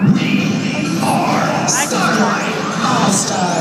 We are Starlight All Stars.